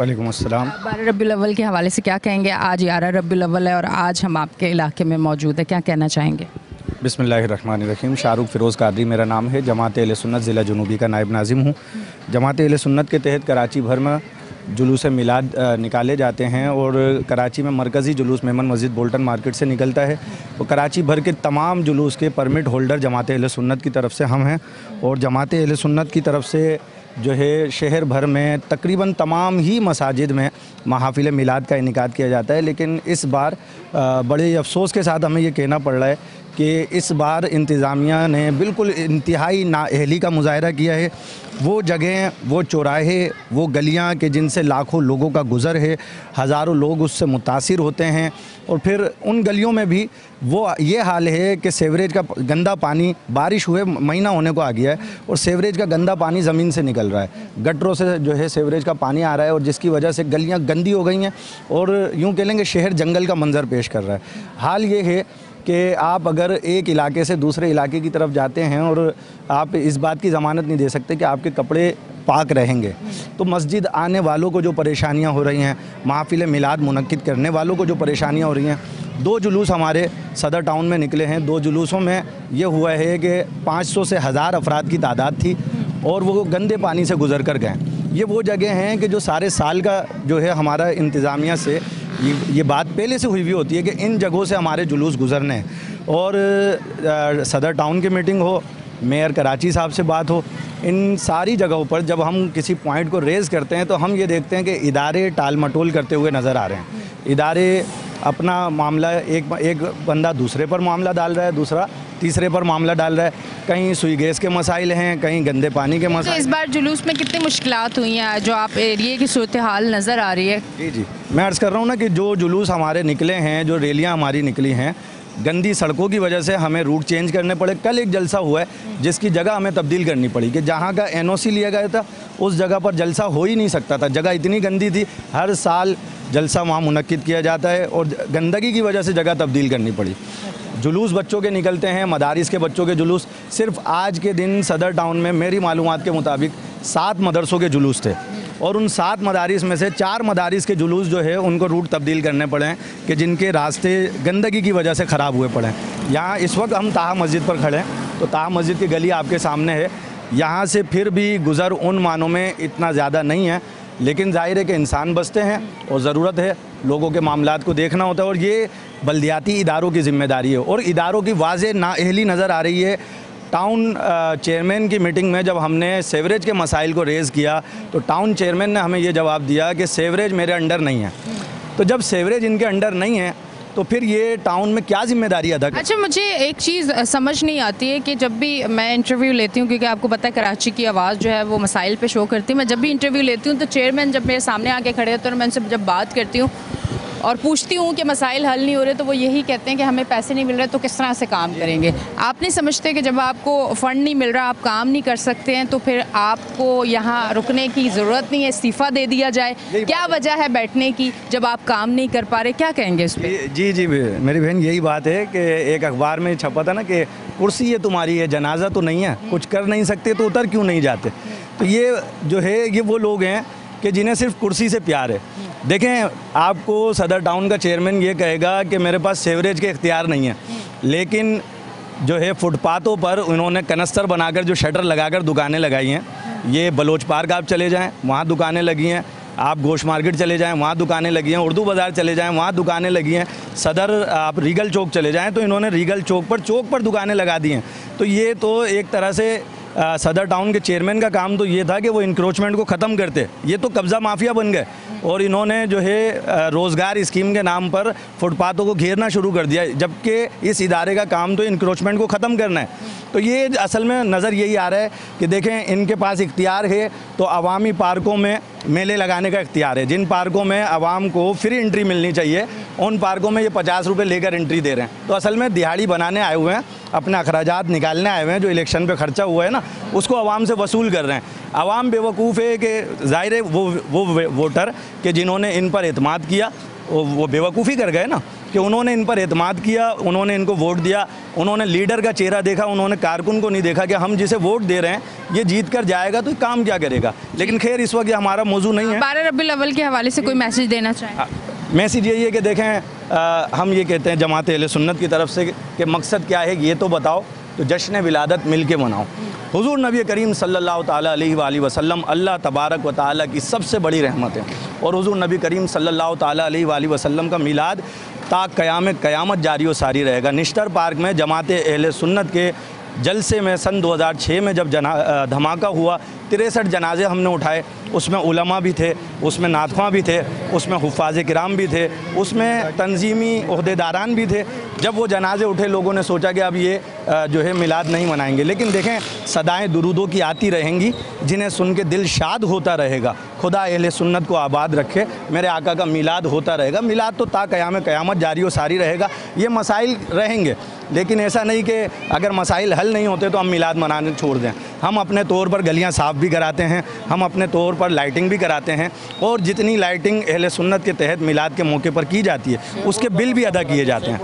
वालेकुम अस्सलाम। बारह रबी अव्वल के हवाले से क्या कहेंगे? आज ग्यारह रबी अव्वल है और आज हम आपके इलाके में मौजूद है। क्या कहना चाहेंगे? बिसमीम शाहरुख फ़िरोज़ कादरी मेरा नाम है। जमात अल सुन्नत ज़िला जनूबी का नायब नाजिम हूँ। जमात अल सुन्नत के तहत कराची भर में जुलूस मिलाद निकाले जाते हैं और कराची में मरकज़ी जुलूस मेमन मस्जिद बोल्टन मार्केट से निकलता है। और कराची भर के तमाम जुलूस के परमिट होल्डर जमात अहल सुन्नत की तरफ़ से हम हैं। और जमात अहल सुन्नत की तरफ़ से जो है, शहर भर में तकरीबन तमाम ही मसाजिद में महाफिल मिलाद का इनका किया जाता है। लेकिन इस बार बड़े अफसोस के साथ हमें ये कहना पड़ रहा है कि इस बार इंतज़ामिया ने बिल्कुल इंतहाई नाअहली का मुजाहरा किया है। वो जगह, वो चौराहे, वो गलियाँ के जिनसे लाखों लोगों का गुज़र है, हज़ारों लोग उससे मुतासिर होते हैं और फिर उन गलियों में भी वो ये हाल है कि सेवरेज का गंदा पानी, बारिश हुए महीना होने को आ गया है और सेवरेज का गंदा पानी ज़मीन से निकल रहा है। गटरों से जो है सेवरेज का पानी आ रहा है और जिसकी वजह से गलियाँ गंदी हो गई हैं और यूँ कह लेंगे शहर जंगल का मंजर पेश कर रहा है। हाल ये है कि आप अगर एक इलाके से दूसरे इलाके की तरफ़ जाते हैं और आप इस बात की ज़मानत नहीं दे सकते कि आपके कपड़े पाक रहेंगे। तो मस्जिद आने वालों को जो परेशानियाँ हो रही हैं महफिल मिलाद मुनद करने वालों को जो परेशानियाँ हो रही हैं, दो जुलूस हमारे सदर टाउन में निकले हैं। दो जुलूसों में ये हुआ है कि 500 से हज़ार अफराद की तादाद थी और वो गंदे पानी से गुजर कर गए। ये वो जगह हैं कि जो सारे साल का जो है हमारा इंतज़ामिया से ये ये बात पहले से हुई हुई होती है कि इन जगहों से हमारे जुलूस गुजरने और सदर टाउन की मीटिंग हो, मेयर कराची साहब से बात हो, इन सारी जगहों पर जब हम किसी पॉइंट को रेज़ करते हैं तो हम ये देखते हैं कि इदारे टाल मटोल करते हुए नज़र आ रहे हैं। इदारे अपना मामला, एक एक बंदा दूसरे पर मामला डाल रहा है, दूसरा तीसरे पर मामला डाल रहा है। कहीं सुई गैस के मसाइल हैं कहीं गंदे पानी के तो मसाइल। इस बार जुलूस में कितनी मुश्किल हुई हैं जो आप एरिए की सूरत हाल नज़र आ रही है? जी जी। मैं अर्ज़ कर रहा हूँ ना कि जो जुलूस हमारे निकले हैं जो रैलियाँ हमारी निकली हैं गंदी सड़कों की वजह से हमें रूट चेंज करने पड़े। कल एक जलसा हुआ है जिसकी जगह हमें तब्दील करनी पड़ी कि जहाँ का एनओसी लिया गया था उस जगह पर जलसा हो ही नहीं सकता था। जगह इतनी गंदी थी हर साल जलसा वहाँ मुनद किया जाता है और गंदगी की वजह से जगह तब्दील करनी पड़ी। जुलूस बच्चों के निकलते हैं, मदारिस के बच्चों के जुलूस। सिर्फ़ आज के दिन सदर टाउन में मेरी मालूम के मुताबिक सात मदरसों के जुलूस थे। और उन सात मदारिस में से चार मदारिस के जुलूस जो है, उनको रूट तब्दील करने पड़े हैं कि जिनके रास्ते गंदगी की वजह से ख़राब हुए पड़े हैं। यहाँ इस वक्त हम ताहा मस्जिद पर खड़े हैं तो ताहा मस्जिद की गली आपके सामने है। यहाँ से फिर भी गुज़र उन मानों में इतना ज़्यादा नहीं है, लेकिन ज़ाहिर है कि इंसान बसते हैं और ज़रूरत है। लोगों के मामला को देखना होता है और ये बलदियाती इदारों की ज़िम्मेदारी है। और इदारों की वाज नाअहली नज़र आ रही है। टाउन चेयरमैन की मीटिंग में जब हमने सेवरेज के मसाइल को रेज़ किया तो टाउन चेयरमैन ने हमें ये जवाब दिया कि सेवरेज मेरे अंडर नहीं है। तो जब सेवरेज इनके अंडर नहीं है तो फिर ये टाउन में क्या ज़िम्मेदारी अदा अच्छा मुझे एक चीज़ समझ नहीं आती है कि जब भी मैं इंटरव्यू लेती हूँ, क्योंकि आपको पता है कराची की आवाज़ जो है वो मसाइल पे शो करती है। मैं जब भी इंटरव्यू लेती हूँ तो चेयरमैन जब मेरे सामने आके खड़े होते हैं और मैं उनसे जब बात करती हूँ और पूछती हूँ कि मसाइल हल नहीं हो रहे तो वो यही कहते हैं कि हमें पैसे नहीं मिल रहे तो किस तरह से काम करेंगे? आप नहीं समझते कि जब आपको फ़ंड नहीं मिल रहा आप काम नहीं कर सकते हैं तो फिर आपको यहाँ रुकने की ज़रूरत नहीं है इस्तीफ़ा दे दिया जाए। क्या वजह है बैठने की जब आप काम नहीं कर पा रहे? क्या कहेंगे इस पर जी जी जी मेरी बहन यही बात है कि एक अखबार में छपा था ना कि कुर्सी ये तुम्हारी है जनाजा तो नहीं है कुछ कर नहीं सकते तो उतर क्यों नहीं जाते? तो ये जो है ये वो लोग हैं कि जिन्हें सिर्फ़ कुर्सी से प्यार है। देखें, आपको सदर टाउन का चेयरमैन ये कहेगा कि मेरे पास सेवरेज के इख्तियार नहीं है। लेकिन जो है, फुटपाथों पर उन्होंने कनस्तर बनाकर जो शटर लगाकर दुकानें लगाई हैं, ये बलोच पार्क आप चले जाएँ, वहाँ दुकानें लगी हैं। आप गोश मार्केट चले जाएँ, वहाँ दुकानें लगी हैं। उर्दू बाज़ार चले जाएँ, वहाँ दुकानें लगी हैं। सदर, आप रीगल चौक चले जाएँ तो इन्होंने रीगल चौक पर चौक पर दुकानें लगा दी हैं। तो ये तो एक तरह से अ, सदर टाउन के चेयरमैन का काम तो ये था कि वो इंक्रोचमेंट को ख़त्म करते। ये तो कब्ज़ा माफिया बन गए और इन्होंने जो है रोज़गार स्कीम के नाम पर फुटपाथों को घेरना शुरू कर दिया जबकि इस इदारे का काम तो इंक्रोचमेंट को ख़त्म करना है। तो ये असल में नज़र यही आ रहा है कि देखें इनके पास इख्तियार है तो अवामी पार्कों में मेले लगाने का इख्तियार है। जिन पार्कों में आवाम को फ्री एंट्री मिलनी चाहिए उन पार्कों में ये पचास रुपये लेकर एंट्री दे रहे हैं। तो असल में दिहाड़ी बनाने आए हुए हैं। अपने अखराज निकालने आए हुए हैं जो इलेक्शन पे खर्चा हुआ है ना उसको आवाम से वसूल कर रहे हैं। आवाम बेवकूफ़ है कि ज़ाहिर है वो वो वोटर कि जिन्होंने इन पर अतमाद किया वो वो बेवकूफ़ी कर गए ना कि उन्होंने इन पर अतमाद किया उन्होंने इनको वोट दिया उन्होंने लीडर का चेहरा देखा उन्होंने कारकुन को नहीं देखा कि हम जिसे वोट दे रहे हैं ये जीत कर जाएगा तो काम क्या करेगा? लेकिन खैर इस वक्त हमारा मौजू नहीं है। बारह रबी अव्वल के हवाले से कोई मैसेज देना चाहें? मैसेज यही है कि देखें आ, हम ये कहते हैं जमात अहले सुन्नत की तरफ़ से कि मकसद क्या है ये तो बताओ तो जश्न विलादत मिल के मनाओ। हुजूर नबी करीम सल्लल्लाहु अलैहि वालैहि वसल्लम अल्लाह तबारक व ताला की सबसे बड़ी रहमत है। और हुजूर नबी करीम सल्लल्लाहु अलैहि वसल्लम का मिलाद ता क़याम क़यामत जारी व सारी रहेगा। निश्तर पार्क में जमात अहले सुन्नत के जलसे में सन 2006 में जब धमाका हुआ तिरसठ जनाजे हमने उठाए। उसमें उलमा भी थे, उसमें नाथवा भी थे, उसमें हुफाज कराम भी थे, उसमें तंजीमी अहदेदारान भी थे। जब वो जनाजे उठे, लोगों ने सोचा कि अब ये जो है मिलाद नहीं मनाएँगे। लेकिन देखें, सदाएँ दुरूदों की आती रहेंगी, जिन्हें सुन के दिल शाद होता रहेगा। खुदा अहले सुन्नत को आबाद रखे, मेरे आका का मिलाद होता रहेगा। मिलाद तो ता क़याम क़यामत जारी व सारी रहेगा, ये मसाइल रहेंगे। लेकिन ऐसा नहीं कि अगर मसाइल हल नहीं होते तो हम मिलाद मनाने छोड़ दें। हम अपने तौर पर गलियाँ साफ़ भी कराते हैं, हम अपने तौर पर लाइटिंग भी कराते हैं और जितनी लाइटिंग अहल सुन्नत के तहत मिलाद के मौके पर की जाती है, उसके बिल भी अदा किए जाते हैं।